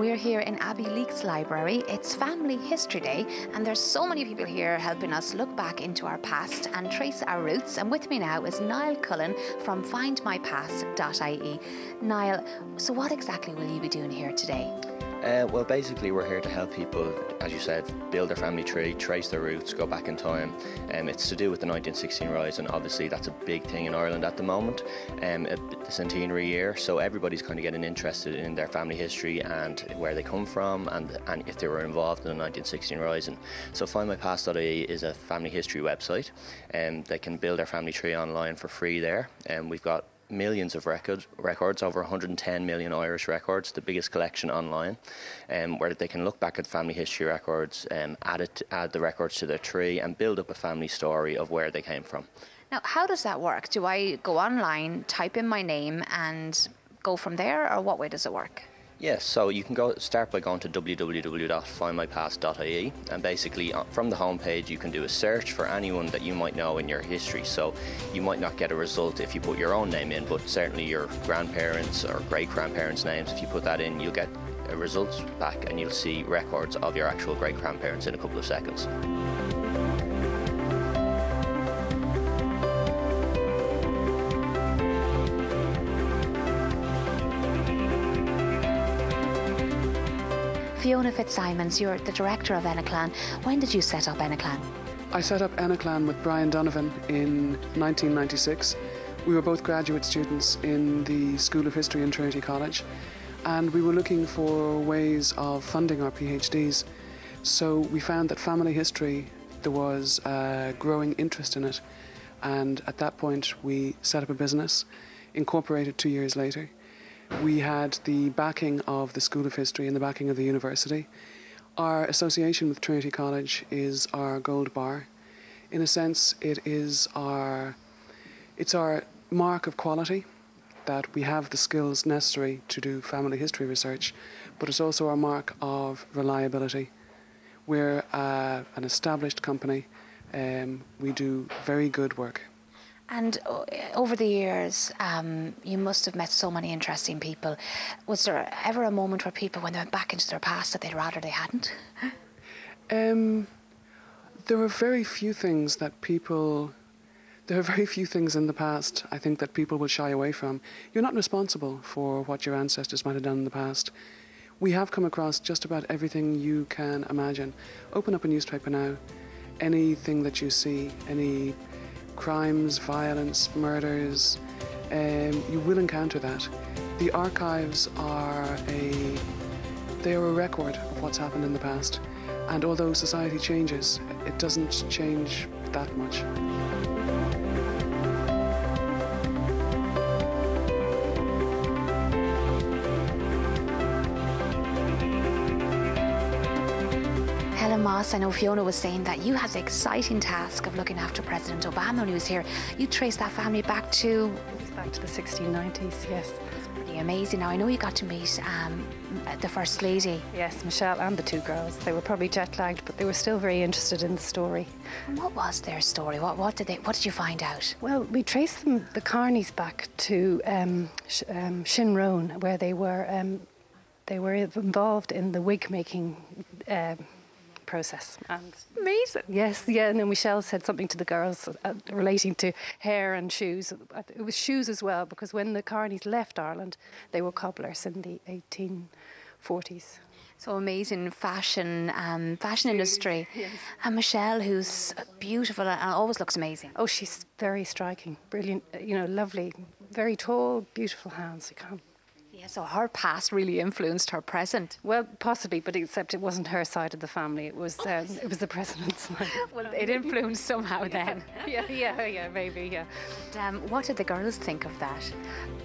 We're here in Abbeyleix Library. It's Family History Day, and there's so many people here helping us look back into our past and trace our roots. And with me now is Niall Cullen from findmypast.ie. Niall, so what exactly will you be doing here today? Uh, well, basically, we're here to help people, as you said, build their family tree, trace their roots, go back in time. Um, it's to do with the 1916 rise, and obviously that's a big thing in Ireland at the moment, um, the centenary year. So everybody's kind of getting interested in their family history and where they come from, and, and if they were involved in the 1916 rising. So findmypast.ie is a family history website, and um, they can build their family tree online for free there. And um, we've got millions of record, records, over 110 million Irish records, the biggest collection online, um, where they can look back at family history records, um, add, it, add the records to their tree, and build up a family story of where they came from. Now, how does that work? Do I go online, type in my name, and go from there, or what way does it work? Yes, so you can go start by going to www.findmypast.ie and basically uh, from the homepage you can do a search for anyone that you might know in your history. So you might not get a result if you put your own name in, but certainly your grandparents or great grandparents' names, if you put that in, you'll get a results back and you'll see records of your actual great grandparents in a couple of seconds. Fiona Fitzsimons, you're the director of Eneclann. When did you set up Eneclann? I set up Eneclann with Brian Donovan in 1996. We were both graduate students in the School of History in Trinity College, and we were looking for ways of funding our PhDs. So we found that family history, there was a growing interest in it, and at that point we set up a business, incorporated two years later. We had the backing of the School of History and the backing of the university. Our association with Trinity College is our gold bar. In a sense, it is our it's our mark of quality that we have the skills necessary to do family history research, but it's also our mark of reliability. We're uh, an established company. Um, we do very good work. And uh, over the years, um, you must have met so many interesting people. Was there ever a moment where people, when they went back into their past, that they'd rather they hadn't? Um, there are very few things that people. There are very few things in the past I think that people will shy away from. You're not responsible for what your ancestors might have done in the past. We have come across just about everything you can imagine. Open up a newspaper now. Anything that you see, any crimes, violence, murders, um, you will encounter that. The archives are a they are a record of what's happened in the past. And although society changes, it doesn't change that much. Moss, I know Fiona was saying that you had the exciting task of looking after President Obama when he was here. You traced that family back to... Back to the 1690s, yes. pretty amazing. Now, I know you got to meet um, the First Lady. Yes, Michelle and the two girls. They were probably jet-lagged, but they were still very interested in the story. And what was their story? What, what, did they, what did you find out? Well, we traced them, the Kearneys back to um, Sh um, Shinrone, where they were, um, they were involved in the wig-making uh, process. And Amazing. Yes, yeah. And then Michelle said something to the girls uh, relating to hair and shoes. It was shoes as well, because when the Kearneys left Ireland, they were cobblers in the 1840s. So amazing fashion, um, fashion industry. Yes. And Michelle, who's beautiful and always looks amazing. Oh, she's very striking, brilliant, you know, lovely, very tall, beautiful hands. You can't so her past really influenced her present. Well, possibly, but except it wasn't her side of the family. It was um, it was the president's side. well, it influenced somehow then. yeah, yeah, yeah, maybe, yeah. But, um, what did the girls think of that?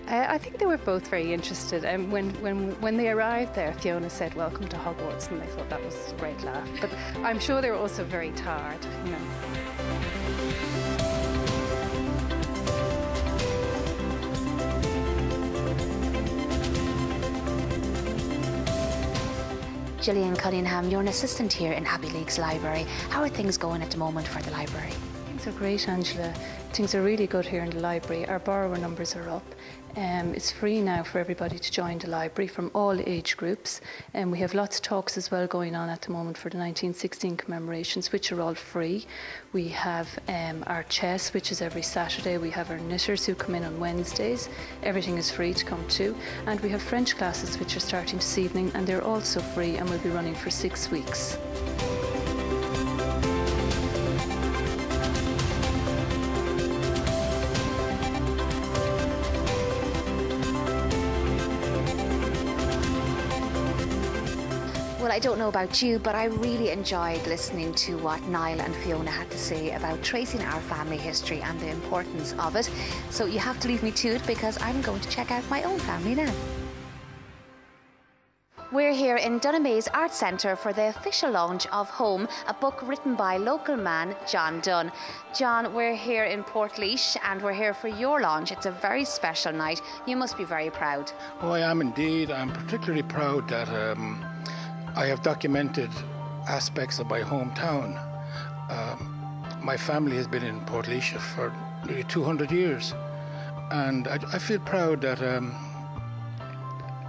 Uh, I think they were both very interested. And um, when when when they arrived there, Fiona said, "Welcome to Hogwarts," and they thought that was a great laugh. But I'm sure they were also very tired, you know. Gillian Cunningham, you're an assistant here in Abbeyleix Library. How are things going at the moment for the library? Things are great, Angela. Things are really good here in the library. Our borrower numbers are up. Um, it's free now for everybody to join the library from all age groups. And we have lots of talks as well going on at the moment for the 1916 commemorations, which are all free. We have um, our chess, which is every Saturday. We have our knitters who come in on Wednesdays. Everything is free to come to. And we have French classes, which are starting this evening, and they're also free and will be running for six weeks. I don't know about you, but I really enjoyed listening to what Niall and Fiona had to say about tracing our family history and the importance of it. So you have to leave me to it because I'm going to check out my own family now. We're here in Dunamaise Art Centre for the official launch of Home, a book written by local man John Dunn. John, we're here in Portlaoise and we're here for your launch. It's a very special night. You must be very proud. Oh, I am indeed. I'm particularly proud that um, I have documented aspects of my hometown. Um, my family has been in Portlaoise for nearly 200 years, and I, I feel proud that, um,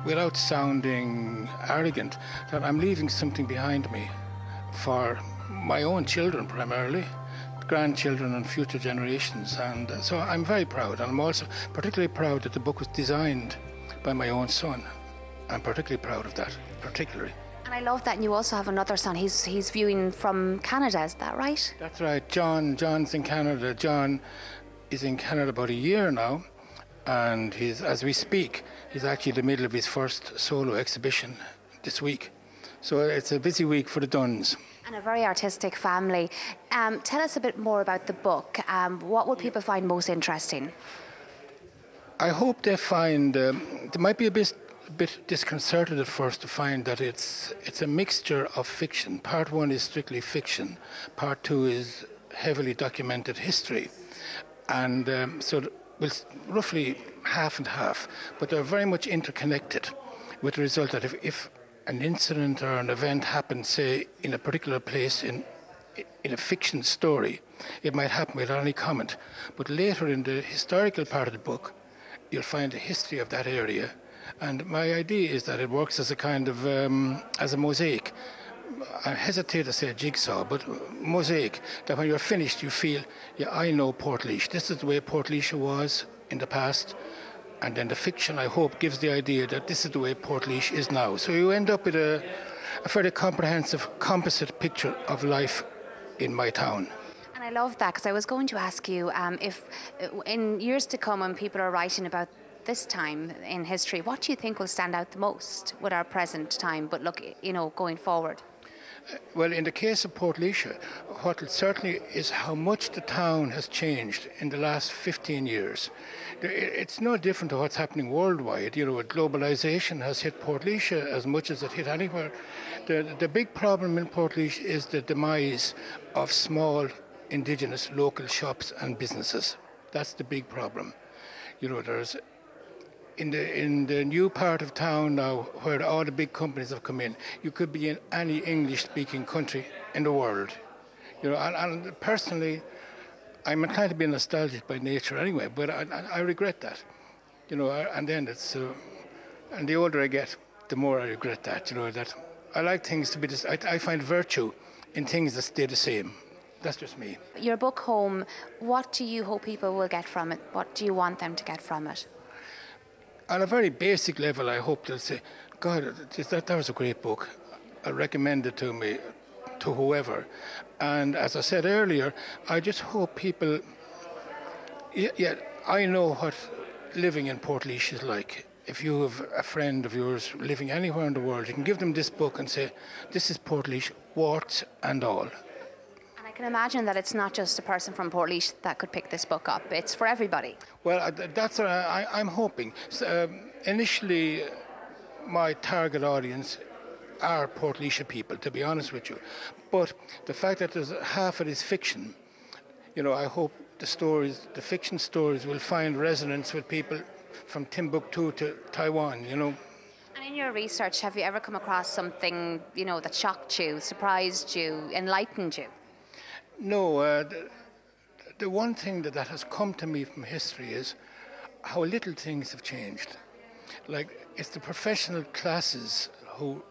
without sounding arrogant, that I'm leaving something behind me for my own children primarily grandchildren and future generations. And uh, so I'm very proud. And I'm also particularly proud that the book was designed by my own son. I'm particularly proud of that, particularly. And I love that. And you also have another son. He's he's viewing from Canada. Is that right? That's right. John. John's in Canada. John is in Canada about a year now, and he's as we speak, he's actually in the middle of his first solo exhibition this week. So it's a busy week for the Dunns. And a very artistic family. Um, tell us a bit more about the book. Um, what will people find most interesting? I hope they find um, there might be a bit a bit disconcerted at first to find that it's it's a mixture of fiction. Part one is strictly fiction. Part two is heavily documented history, and um, so well, roughly half and half. But they're very much interconnected, with the result that if, if an incident or an event happens, say in a particular place in in a fiction story, it might happen without any comment. But later in the historical part of the book, you'll find the history of that area and my idea is that it works as a kind of um, as a mosaic. I hesitate to say jigsaw, but mosaic. That when you're finished, you feel, yeah, I know Portlaoise. This is the way Portlaoise was in the past. And then the fiction, I hope, gives the idea that this is the way Portlaoise is now. So you end up with a, a fairly comprehensive, composite picture of life in my town. And I love that because I was going to ask you um, if, uh, in years to come, when people are writing about this time in history, what do you think will stand out the most with our present time, but look, you know, going forward? Uh, well, in the case of Portlaoise, what certainly is how much the town has changed in the last 15 years. It's no different to what's happening worldwide. You know, globalization has hit Portlaoise as much as it hit anywhere. The, the big problem in Portlaoise is the demise of small indigenous local shops and businesses. That's the big problem. You know, there's in the in the new part of town now, where all the big companies have come in, you could be in any English-speaking country in the world. You know, and, and personally, I'm inclined to be nostalgic by nature anyway, but I, I regret that. You know, and then it's, uh, and the older I get, the more I regret that. You know that I like things to be. This, I, I find virtue in things that stay the same. That's just me. Your book home. What do you hope people will get from it? What do you want them to get from it? On a very basic level, I hope they'll say, God, that, that was a great book. I recommend it to me, to whoever. And as I said earlier, I just hope people, yeah, yeah I know what living in Portlaoise is like. If you have a friend of yours living anywhere in the world, you can give them this book and say, This is Portlaoise, warts and all can imagine that it's not just a person from Portlaoise that could pick this book up. It's for everybody. Well, that's what I, am hoping. So, um, initially, my target audience are Portlaoise people, to be honest with you. But the fact that there's half of it is fiction, you know, I hope the stories, the fiction stories, will find resonance with people from Timbuktu to Taiwan, you know. And in your research, have you ever come across something, you know, that shocked you, surprised you, enlightened you? No, uh, the, the one thing that, that has come to me from history is how little things have changed. Like it's the professional classes who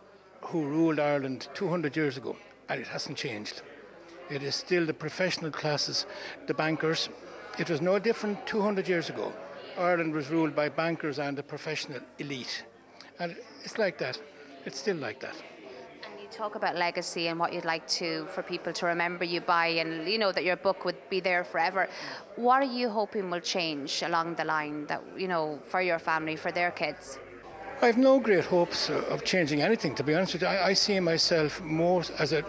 who ruled Ireland 200 years ago, and it hasn't changed. It is still the professional classes, the bankers. It was no different 200 years ago. Ireland was ruled by bankers and the professional elite. And it's like that. It's still like that. Talk about legacy and what you'd like to for people to remember you by and you know that your book would be there forever. What are you hoping will change along the line that you know for your family, for their kids? I have no great hopes of changing anything. To be honest with you, I, I see myself more as a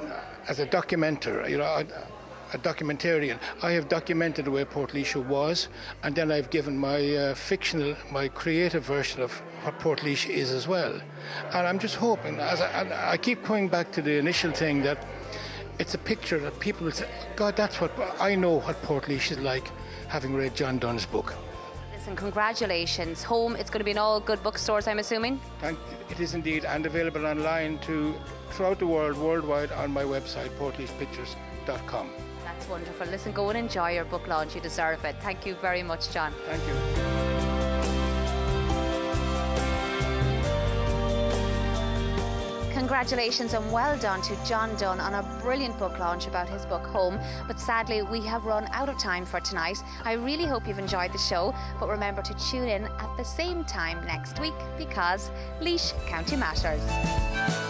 as a documenter. You know, a, a documentarian. I have documented the way Portlaoise was, and then I've given my uh, fictional, my creative version of what Portlaoise is as well. And I'm just hoping, as I, I keep coming back to the initial thing that it's a picture that people will say, God, that's what I know what Portlaoise is like, having read John Dunn's book. Listen, congratulations. Home, it's going to be in all good bookstores, I'm assuming? And it is indeed, and available online to throughout the world, worldwide, on my website, portlaoisepictures.com. That's wonderful. Listen, go and enjoy your book launch. You deserve it. Thank you very much, John. Thank you. Congratulations and well done to John Dunn on a brilliant book launch about his book Home. But sadly, we have run out of time for tonight. I really hope you've enjoyed the show, but remember to tune in at the same time next week because Laois County Matters.